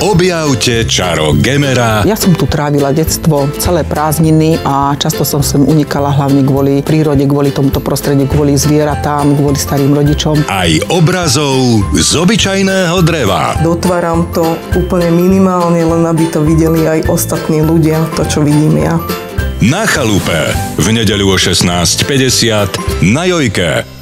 Objavte čaro Gemera. Ja som tu trávila detstvo, celé prázdniny a často som sem unikala hlavne kvôli prírode, kvôli tomuto prostrediu, kvôli zvieratám, kvôli starým rodičom. Aj obrazov z obyčajného dreva. Dotváram to úplne minimálne, len aby to videli aj ostatní ľudia, to čo vidím ja. Na chalupe v nedeľu o 16.50 na Jojke.